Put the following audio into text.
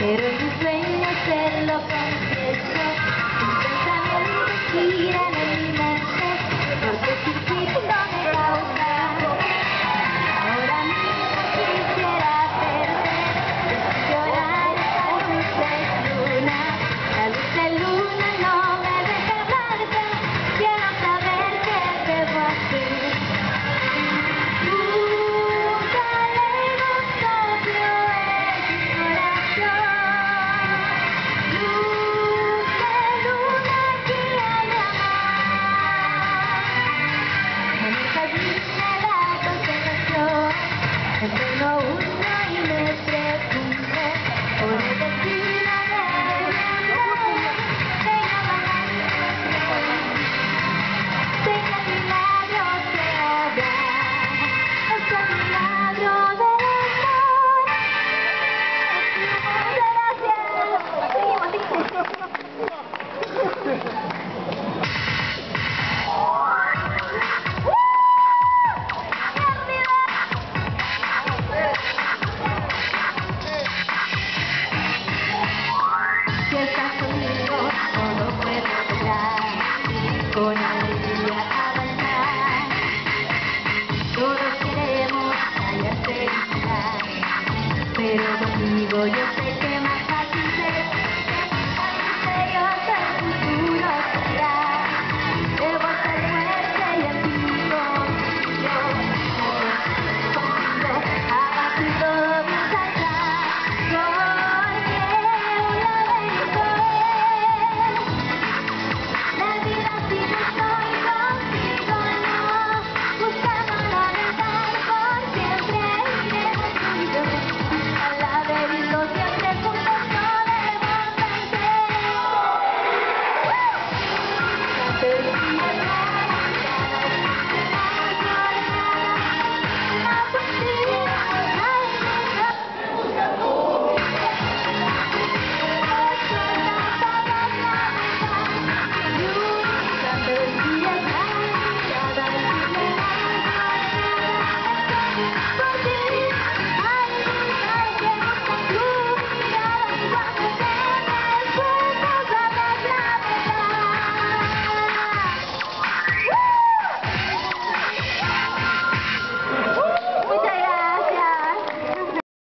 Quero estás conmigo, todo puede lograr. Con alegría avanzar. Todos queremos hallar felicidad. Pero conmigo yo sé que